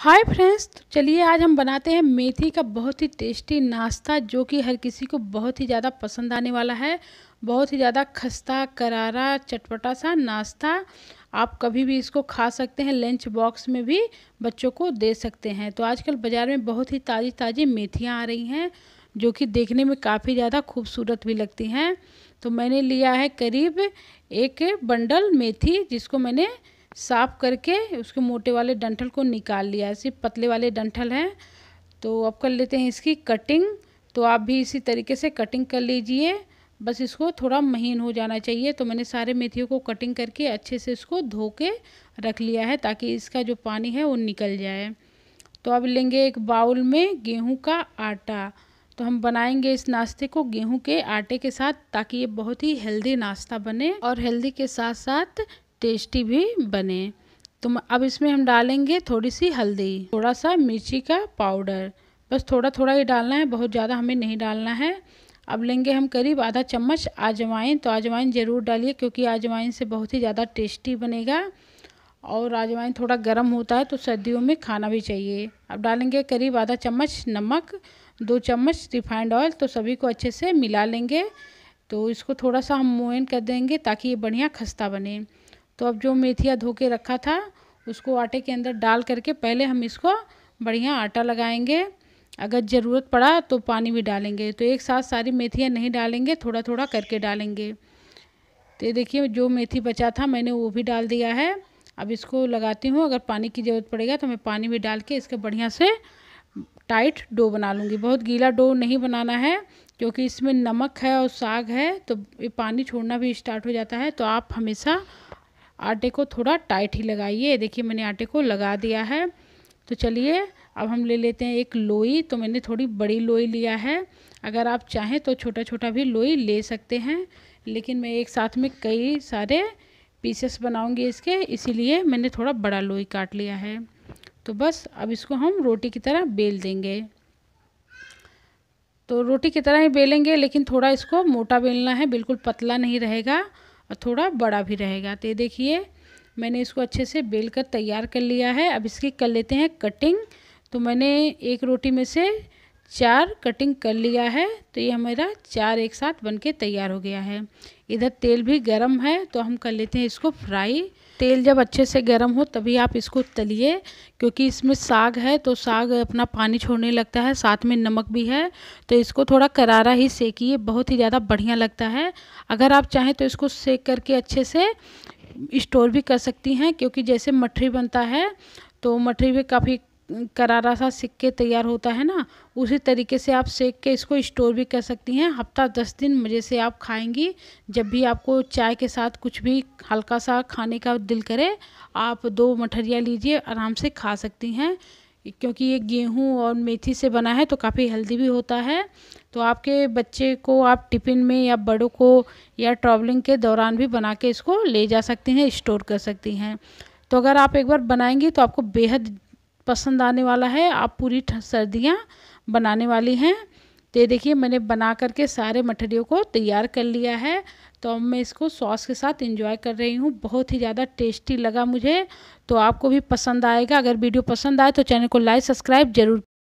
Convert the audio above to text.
Hi friends तो चलिए आज हम बनाते हैं मेथी का बहुत ही टेस्टी नाश्ता जो कि हर किसी को बहुत ही ज़्यादा पसंद आने वाला है। बहुत ही ज़्यादा खस्ता, करारा, चटपटा सा नाश्ता आप कभी भी इसको खा सकते हैं लंच बॉक्स में भी बच्चों को दे सकते हैं। तो आजकल बाज़ार में बहुत ही ताज़ी ताज़ी मेथियाँ आ रही हैं जो कि देखने में काफ़ी ज़्यादा खूबसूरत भी लगती हैं। तो मैंने लिया है करीब एक बंडल मेथी जिसको मैंने साफ़ करके उसके मोटे वाले डंठल को निकाल लिया सिर्फ़ पतले वाले डंठल हैं। तो अब कर लेते हैं इसकी कटिंग तो आप भी इसी तरीके से कटिंग कर लीजिए। बस इसको थोड़ा महीन हो जाना चाहिए। तो मैंने सारे मेथियों को कटिंग करके अच्छे से इसको धो के रख लिया है ताकि इसका जो पानी है वो निकल जाए। तो अब लेंगे एक बाउल में गेहूँ का आटा। तो हम बनाएँगे इस नाश्ते को गेहूँ के आटे के साथ ताकि ये बहुत ही हेल्दी नाश्ता बने और हेल्दी के साथ साथ टेस्टी भी बने। तो अब इसमें हम डालेंगे थोड़ी सी हल्दी थोड़ा सा मिर्ची का पाउडर। बस थोड़ा थोड़ा ही डालना है, बहुत ज़्यादा हमें नहीं डालना है। अब लेंगे हम करीब आधा चम्मच आजवाइन तो आजवाइन ज़रूर डालिए, क्योंकि आजवाइन से बहुत ही ज़्यादा टेस्टी बनेगा। और आजवाइन थोड़ा गर्म होता है तो सर्दियों में खाना भी चाहिए। अब डालेंगे करीब आधा चम्मच नमक, दो चम्मच रिफाइंड ऑयल तो सभी को अच्छे से मिला लेंगे। तो इसको थोड़ा सा हम मोइन कर देंगे, ताकि ये बढ़िया खस्ता बने। तो अब जो मेथिया धो के रखा था, उसको आटे के अंदर डाल करके पहले हम इसको बढ़िया आटा लगाएँगे। अगर ज़रूरत पड़ा तो पानी भी डालेंगे। तो एक साथ सारी मेथियाँ नहीं डालेंगे थोड़ा थोड़ा करके डालेंगे। तो ये देखिए, जो मेथी बचा था मैंने वो भी डाल दिया है। अब इसको लगाती हूँ, अगर पानी की ज़रूरत पड़ेगा तो मैं पानी भी डाल के इसके बढ़िया से टाइट डो बना लूँगी। बहुत गीला डो नहीं बनाना है, क्योंकि इसमें नमक है और साग है तो ये पानी छोड़ना भी स्टार्ट हो जाता है। तो आप हमेशा आटे को थोड़ा टाइट ही लगाइए। देखिए, मैंने आटे को लगा दिया है। तो चलिए, अब हम ले लेते हैं एक लोई। तो मैंने थोड़ी बड़ी लोई लिया है। अगर आप चाहें तो छोटा छोटा भी लोई ले सकते हैं। लेकिन मैं एक साथ में कई सारे पीसेस बनाऊँगी इसके। इसीलिए मैंने थोड़ा बड़ा लोई काट लिया है। तो बस, अब इसको हम रोटी की तरह बेल देंगे। तो रोटी की तरह ही बेलेंगे, लेकिन थोड़ा इसको मोटा बेलना है। बिल्कुल पतला नहीं रहेगा। और थोड़ा बड़ा भी रहेगा। तो ये देखिए, मैंने इसको अच्छे से बेल कर तैयार कर लिया है। अब इसकी कर लेते हैं कटिंग। तो मैंने एक रोटी में से चार कटिंग कर लिया है। तो ये हमारा चार एक साथ बन के तैयार हो गया है। इधर तेल भी गर्म है तो हम कर लेते हैं इसको फ्राई। तेल जब अच्छे से गर्म हो तभी आप इसको तलिए, क्योंकि इसमें साग है तो साग अपना पानी छोड़ने लगता है, साथ में नमक भी है तो इसको थोड़ा करारा ही सेकिए, बहुत ही ज़्यादा बढ़िया लगता है। अगर आप चाहें तो इसको सेक करके अच्छे से स्टोर भी कर सकती हैं, क्योंकि जैसे मठरी बनता है तो मठरी भी काफ़ी करारा सा सिक के तैयार होता है ना, उसी तरीके से आप सेक के इसको स्टोर भी कर सकती हैं। हफ़्ता दस दिन मज़े से आप खाएँगी, जब भी आपको चाय के साथ कुछ भी हल्का सा खाने का दिल करे, आप दो मठरिया लीजिए, आराम से खा सकती हैं। क्योंकि ये गेहूँ और मेथी से बना है तो काफ़ी हेल्दी भी होता है। तो आपके बच्चे को आप टिफ़िन में या बड़ों को या ट्रैवलिंग के दौरान भी बना के इसको ले जा सकती हैं स्टोर कर सकती हैं। तो अगर आप एक बार बनाएँगी तो आपको बेहद पसंद आने वाला है, आप पूरी सर्दियाँ बनाने वाली हैं। तो ये देखिए, मैंने बना करके सारे मठरियों को तैयार कर लिया है। तो अब मैं इसको सॉस के साथ एंजॉय कर रही हूँ। बहुत ही ज़्यादा टेस्टी लगा मुझे। तो आपको भी पसंद आएगा। अगर वीडियो पसंद आए तो चैनल को लाइक, सब्सक्राइब ज़रूर